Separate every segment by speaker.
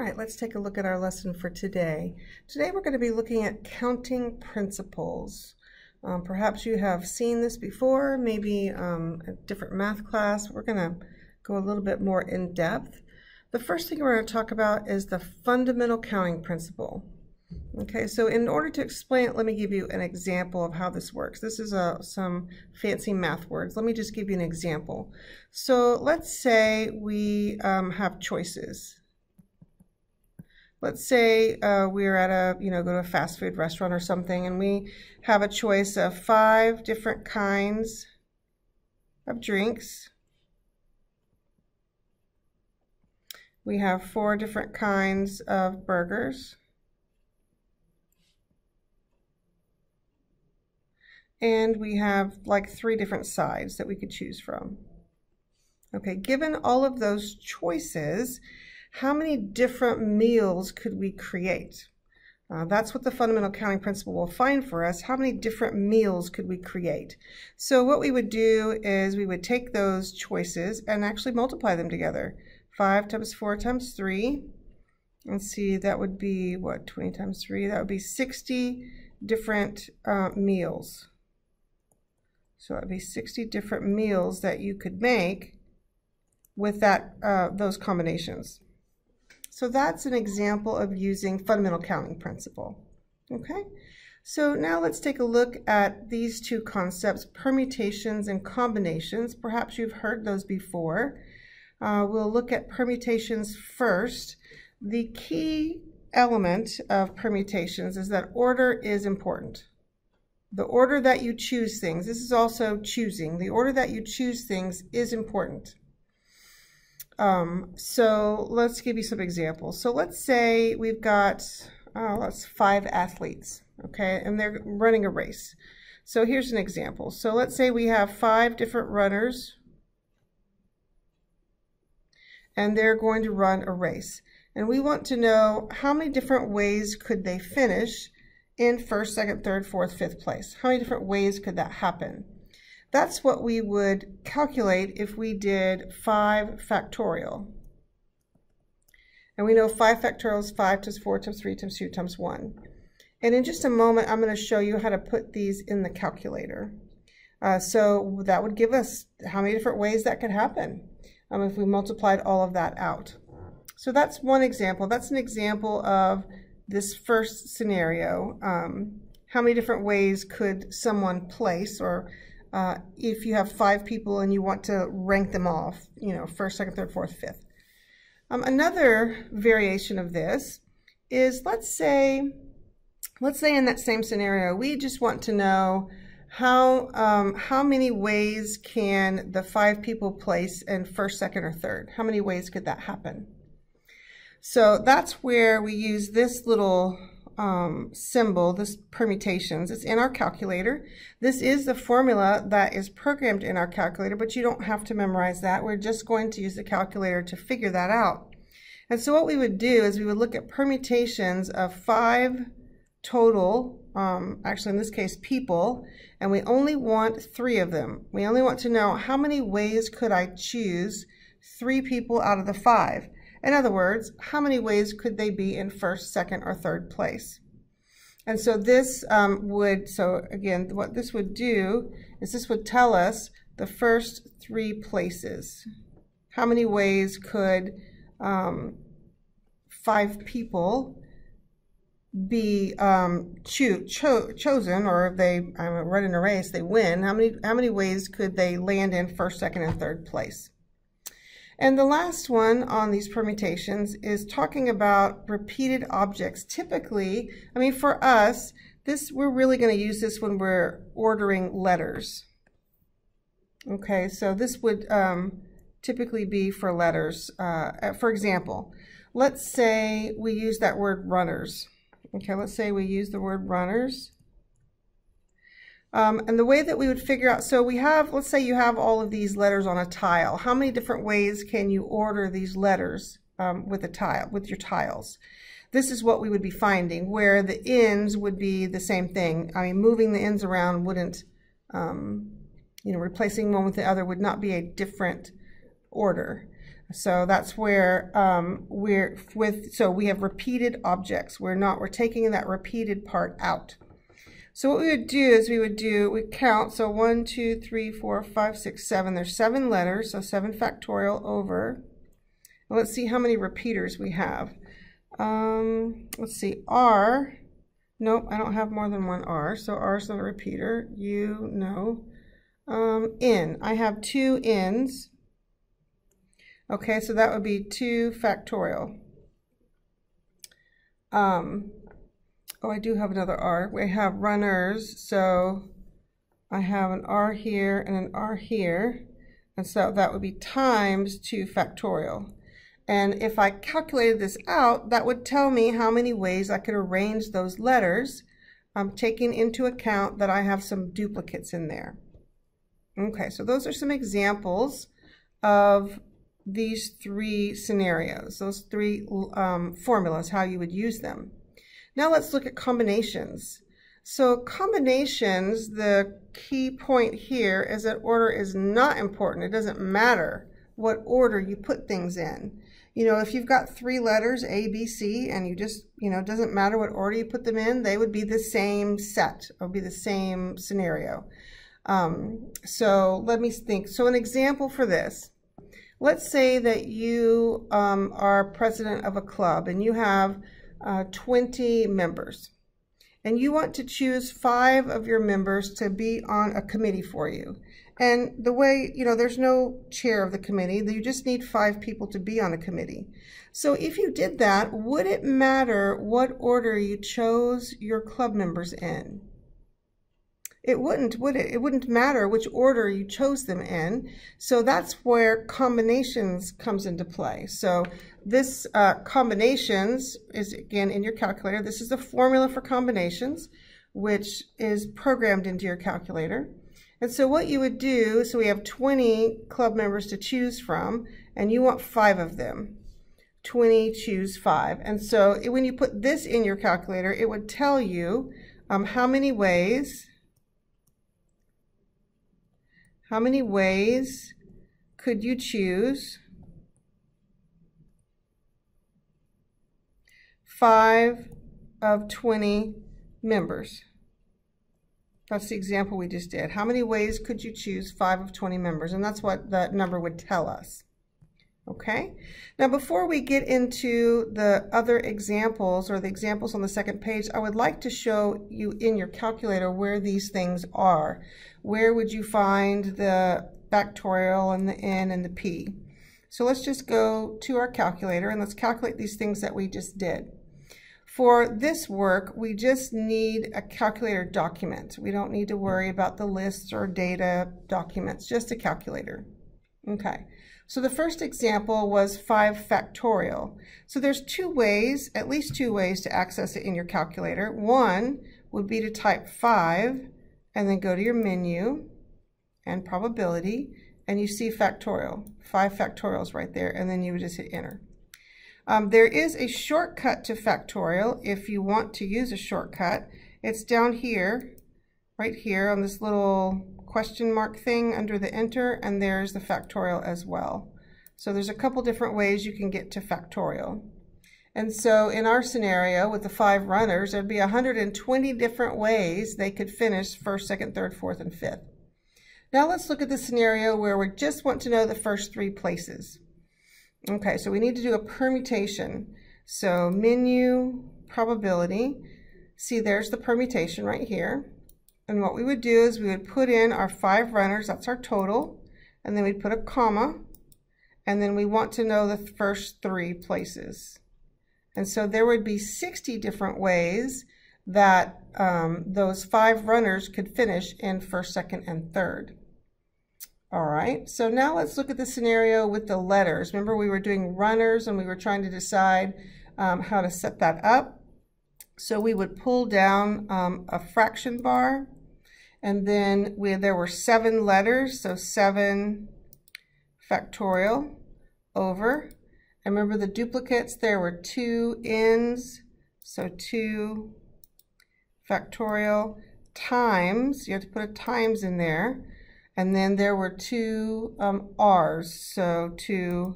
Speaker 1: right, let's take a look at our lesson for today. Today we're going to be looking at counting principles. Um, perhaps you have seen this before, maybe um, a different math class. We're going to go a little bit more in depth. The first thing we're going to talk about is the fundamental counting principle. Okay, so in order to explain it, let me give you an example of how this works. This is uh, some fancy math words. Let me just give you an example. So let's say we um, have choices let's say uh, we're at a, you know, go to a fast food restaurant or something and we have a choice of five different kinds of drinks. We have four different kinds of burgers. And we have like three different sides that we could choose from. Okay, given all of those choices, how many different meals could we create? Uh, that's what the fundamental counting principle will find for us. How many different meals could we create? So what we would do is we would take those choices and actually multiply them together. 5 times 4 times 3. Let's see, that would be, what, 20 times 3? That would be 60 different uh, meals. So that would be 60 different meals that you could make with that uh, those combinations. So that's an example of using fundamental counting principle. Okay, so now let's take a look at these two concepts, permutations and combinations. Perhaps you've heard those before. Uh, we'll look at permutations first. The key element of permutations is that order is important. The order that you choose things, this is also choosing, the order that you choose things is important. Um, so let's give you some examples. So let's say we've got, oh, that's five athletes, okay, and they're running a race. So here's an example. So let's say we have five different runners and they're going to run a race. And we want to know how many different ways could they finish in first, second, third, fourth, fifth place. How many different ways could that happen? That's what we would calculate if we did 5 factorial. And we know 5 factorial is 5 times 4 times 3 times 2 times 1. And in just a moment, I'm going to show you how to put these in the calculator. Uh, so that would give us how many different ways that could happen um, if we multiplied all of that out. So that's one example. That's an example of this first scenario. Um, how many different ways could someone place or uh, if you have five people and you want to rank them off, you know, first, second, third, fourth, fifth. Um, another variation of this is let's say, let's say in that same scenario, we just want to know how, um, how many ways can the five people place in first, second, or third? How many ways could that happen? So that's where we use this little um, symbol, this permutations. It's in our calculator. This is the formula that is programmed in our calculator, but you don't have to memorize that. We're just going to use the calculator to figure that out. And so what we would do is we would look at permutations of five total, um, actually in this case people, and we only want three of them. We only want to know how many ways could I choose three people out of the five. In other words, how many ways could they be in first, second, or third place? And so this um, would, so again, what this would do is this would tell us the first three places. How many ways could um, five people be um, cho cho chosen, or if they um, run in a race, they win? How many, how many ways could they land in first, second, and third place? And the last one on these permutations is talking about repeated objects. Typically, I mean, for us, this we're really going to use this when we're ordering letters. Okay, so this would um, typically be for letters. Uh, for example, let's say we use that word runners. Okay, let's say we use the word runners. Um, and the way that we would figure out, so we have, let's say you have all of these letters on a tile. How many different ways can you order these letters um, with a tile, with your tiles? This is what we would be finding, where the ends would be the same thing. I mean, moving the ends around wouldn't, um, you know, replacing one with the other would not be a different order. So that's where um, we're with, so we have repeated objects. We're not, we're taking that repeated part out. So what we would do is we would do, we count, so one, two, three, four, five, six, seven. There's seven letters, so 7 factorial over. let's see how many repeaters we have. Um, let's see, R, nope, I don't have more than one R, so R is not a repeater. U, no. Um, N, I have two N's. Okay, so that would be 2 factorial. Um, oh, I do have another R. We have runners, so I have an R here and an R here. And so that would be times 2 factorial. And if I calculated this out, that would tell me how many ways I could arrange those letters, um, taking into account that I have some duplicates in there. Okay, so those are some examples of these three scenarios, those three um, formulas, how you would use them. Now let's look at combinations. So combinations, the key point here is that order is not important. It doesn't matter what order you put things in. You know, if you've got three letters, A, B, C, and you just, you know, it doesn't matter what order you put them in, they would be the same set. It would be the same scenario. Um, so let me think. So an example for this let's say that you um, are president of a club and you have uh, 20 members and you want to choose five of your members to be on a committee for you. And the way, you know, there's no chair of the committee, you just need five people to be on a committee. So if you did that, would it matter what order you chose your club members in? It wouldn't, would it? It wouldn't matter which order you chose them in. So that's where combinations comes into play. So this uh, combinations is, again, in your calculator. This is the formula for combinations, which is programmed into your calculator. And so what you would do, so we have 20 club members to choose from, and you want five of them. 20, choose five. And so when you put this in your calculator, it would tell you um, how many ways how many ways could you choose? Five of 20 members. That's the example we just did. How many ways could you choose five of 20 members? And that's what that number would tell us. Okay, now before we get into the other examples or the examples on the second page, I would like to show you in your calculator where these things are where would you find the factorial and the n and the p? So let's just go to our calculator and let's calculate these things that we just did. For this work, we just need a calculator document. We don't need to worry about the lists or data documents, just a calculator. Okay, so the first example was 5 factorial. So there's two ways, at least two ways to access it in your calculator. One would be to type 5 and then go to your menu and probability and you see factorial, five factorials right there, and then you would just hit enter. Um, there is a shortcut to factorial if you want to use a shortcut. It's down here, right here on this little question mark thing under the enter, and there's the factorial as well. So there's a couple different ways you can get to factorial. And so in our scenario with the five runners, there'd be 120 different ways they could finish first, second, third, fourth, and fifth. Now let's look at the scenario where we just want to know the first three places. Okay, so we need to do a permutation. So menu, probability. See, there's the permutation right here. And what we would do is we would put in our five runners, that's our total, and then we'd put a comma, and then we want to know the first three places. And so there would be 60 different ways that um, those five runners could finish in first, second, and third. All right, so now let's look at the scenario with the letters. Remember we were doing runners and we were trying to decide um, how to set that up. So we would pull down um, a fraction bar and then we, there were seven letters, so seven factorial over and remember the duplicates, there were two n's, so 2 factorial times, you have to put a times in there, and then there were two um, r's, so 2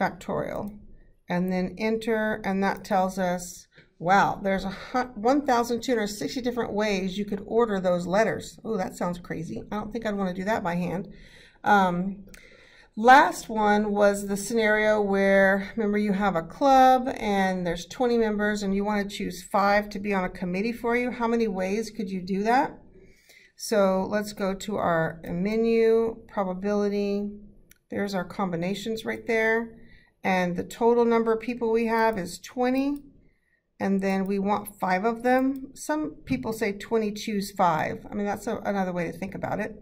Speaker 1: factorial. And then enter, and that tells us, wow, there's a 1,260 different ways you could order those letters. Oh, that sounds crazy. I don't think I'd want to do that by hand. Um, Last one was the scenario where, remember you have a club and there's 20 members and you want to choose five to be on a committee for you. How many ways could you do that? So let's go to our menu, probability. There's our combinations right there. And the total number of people we have is 20. And then we want five of them. Some people say 20 choose five. I mean, that's a, another way to think about it.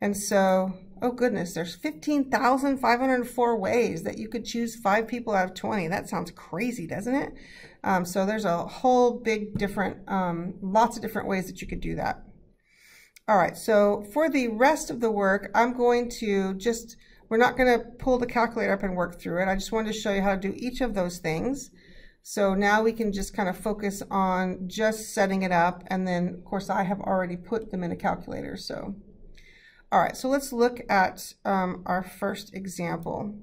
Speaker 1: And so Oh goodness, there's 15,504 ways that you could choose five people out of 20. That sounds crazy, doesn't it? Um, so there's a whole big different, um, lots of different ways that you could do that. All right, so for the rest of the work, I'm going to just, we're not going to pull the calculator up and work through it. I just wanted to show you how to do each of those things. So now we can just kind of focus on just setting it up. And then, of course, I have already put them in a calculator. So. All right, so let's look at um, our first example.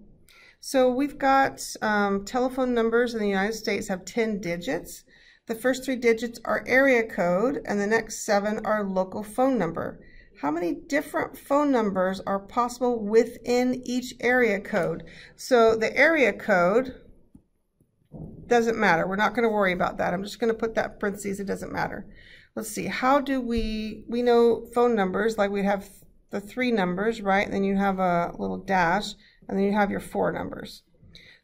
Speaker 1: So we've got um, telephone numbers in the United States have 10 digits. The first three digits are area code and the next seven are local phone number. How many different phone numbers are possible within each area code? So the area code doesn't matter. We're not going to worry about that. I'm just going to put that parentheses. It doesn't matter. Let's see. How do we, we know phone numbers like we have the three numbers, right? And then you have a little dash, and then you have your four numbers.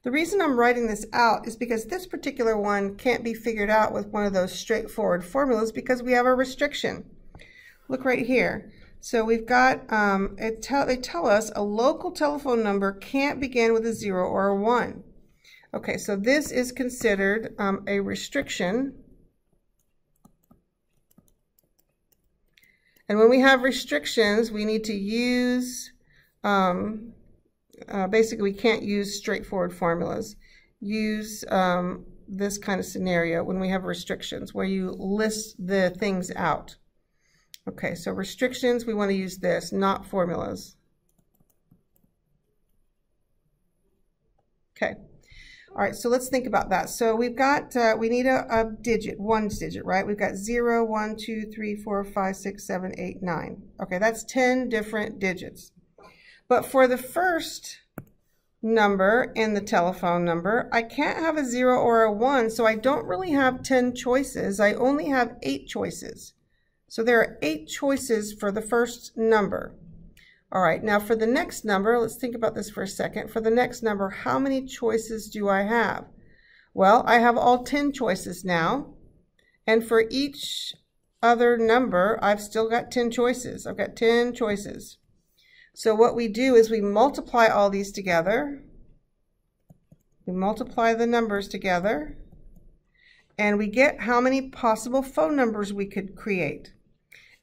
Speaker 1: The reason I'm writing this out is because this particular one can't be figured out with one of those straightforward formulas because we have a restriction. Look right here. So we've got, um, tell, they tell us a local telephone number can't begin with a zero or a one. Okay, so this is considered um, a restriction And when we have restrictions, we need to use, um, uh, basically we can't use straightforward formulas. Use um, this kind of scenario when we have restrictions where you list the things out. Okay, so restrictions, we want to use this, not formulas. Okay. All right, so let's think about that. So we've got, uh, we need a, a, digit, one digit, right? We've got 0, 1, 2, 3, 4, 5, 6, 7, 8, 9. Okay, that's 10 different digits. But for the first number in the telephone number, I can't have a 0 or a 1, so I don't really have 10 choices. I only have 8 choices. So there are 8 choices for the first number. All right, now for the next number, let's think about this for a second. For the next number, how many choices do I have? Well, I have all 10 choices now. And for each other number, I've still got 10 choices. I've got 10 choices. So what we do is we multiply all these together. We multiply the numbers together. And we get how many possible phone numbers we could create.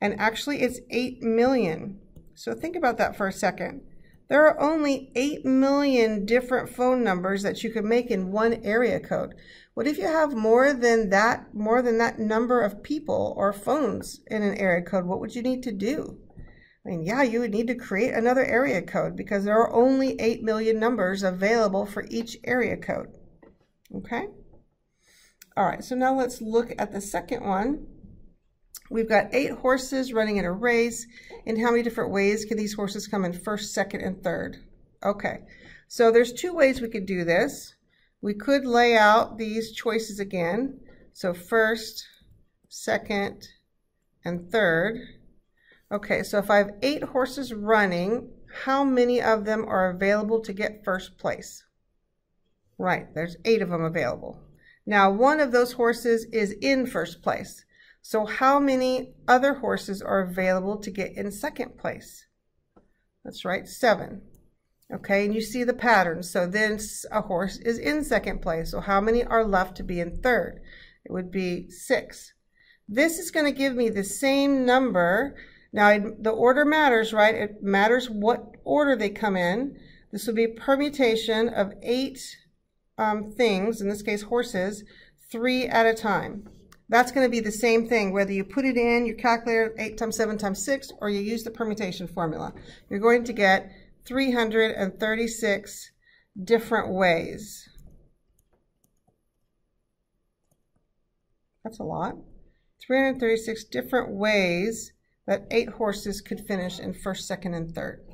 Speaker 1: And actually, it's 8 million. So think about that for a second. There are only 8 million different phone numbers that you could make in one area code. What if you have more than that, more than that number of people or phones in an area code? What would you need to do? I mean, yeah, you would need to create another area code because there are only 8 million numbers available for each area code. Okay? All right, so now let's look at the second one. We've got eight horses running in a race. And how many different ways can these horses come in first, second, and third? Okay, so there's two ways we could do this. We could lay out these choices again. So first, second, and third. Okay, so if I have eight horses running, how many of them are available to get first place? Right, there's eight of them available. Now, one of those horses is in first place. So how many other horses are available to get in second place? That's right, seven. Okay, and you see the pattern. So then a horse is in second place. So how many are left to be in third? It would be six. This is going to give me the same number. Now, the order matters, right? It matters what order they come in. This would be permutation of eight um, things, in this case horses, three at a time. That's going to be the same thing, whether you put it in your calculator, 8 times 7 times 6, or you use the permutation formula. You're going to get 336 different ways. That's a lot. 336 different ways that eight horses could finish in first, second, and third.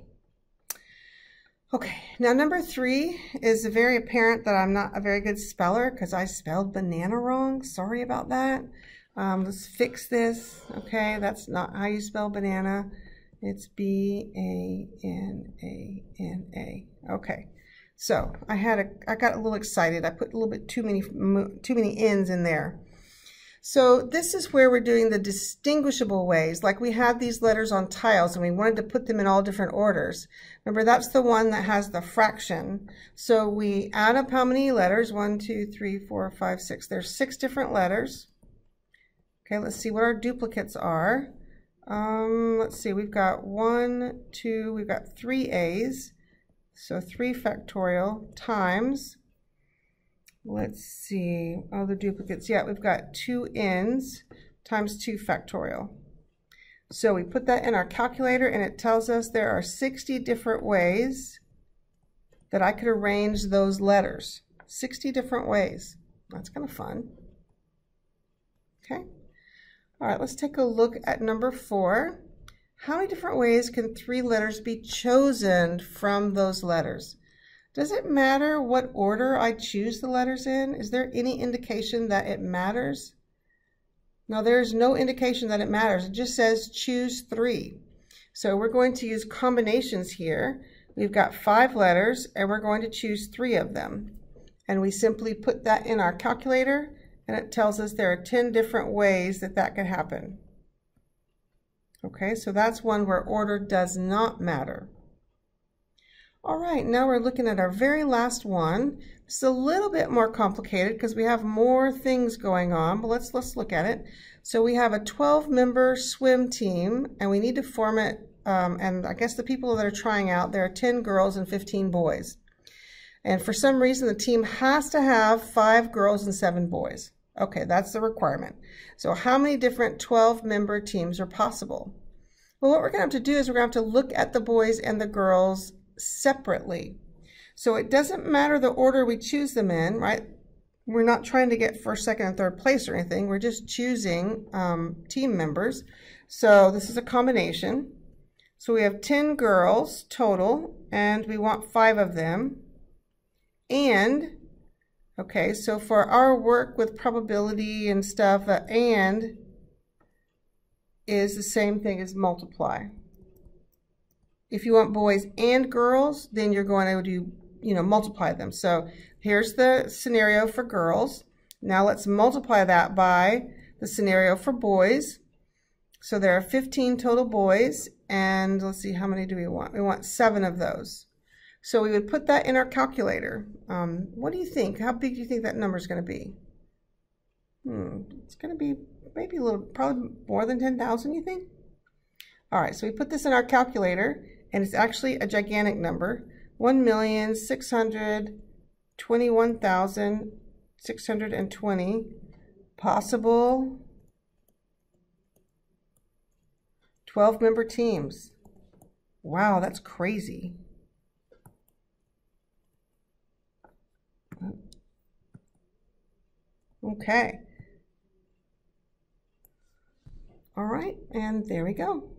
Speaker 1: Okay, now number three is very apparent that I'm not a very good speller because I spelled banana wrong. Sorry about that. Um, let's fix this. Okay, that's not how you spell banana. It's B-A-N-A-N-A. Okay, so I had a, I got a little excited. I put a little bit too many, too many N's in there. So this is where we're doing the distinguishable ways. Like we had these letters on tiles and we wanted to put them in all different orders. Remember, that's the one that has the fraction. So we add up how many letters? One, two, three, four, five, six. There's six different letters. Okay, let's see what our duplicates are. Um, let's see, we've got one, two, we've got three A's. So 3 factorial times let's see, all the duplicates. Yeah, we've got two n's times 2 factorial. So we put that in our calculator and it tells us there are 60 different ways that I could arrange those letters. 60 different ways. That's kind of fun. Okay. All right, let's take a look at number four. How many different ways can three letters be chosen from those letters? Does it matter what order I choose the letters in? Is there any indication that it matters? No, there's no indication that it matters. It just says choose three. So we're going to use combinations here. We've got five letters and we're going to choose three of them. And we simply put that in our calculator and it tells us there are 10 different ways that that could happen. Okay, so that's one where order does not matter. All right, now we're looking at our very last one. It's a little bit more complicated because we have more things going on, but let's, let's look at it. So we have a 12-member swim team, and we need to form it, um, and I guess the people that are trying out, there are 10 girls and 15 boys. And for some reason, the team has to have five girls and seven boys. Okay, that's the requirement. So how many different 12-member teams are possible? Well, what we're going to have to do is we're going to have to look at the boys and the girls separately. So it doesn't matter the order we choose them in, right? We're not trying to get first, second, and third place or anything. We're just choosing um, team members. So this is a combination. So we have 10 girls total, and we want five of them. And, okay, so for our work with probability and stuff, the and is the same thing as multiply. If you want boys and girls, then you're going to do, you know, multiply them. So here's the scenario for girls. Now let's multiply that by the scenario for boys. So there are 15 total boys, and let's see, how many do we want? We want seven of those. So we would put that in our calculator. Um, what do you think? How big do you think that number is going to be? Hmm, it's going to be maybe a little, probably more than 10,000, you think? All right, so we put this in our calculator, and it's actually a gigantic number, 1,621,620 possible 12 member teams. Wow, that's crazy. Okay. All right, and there we go.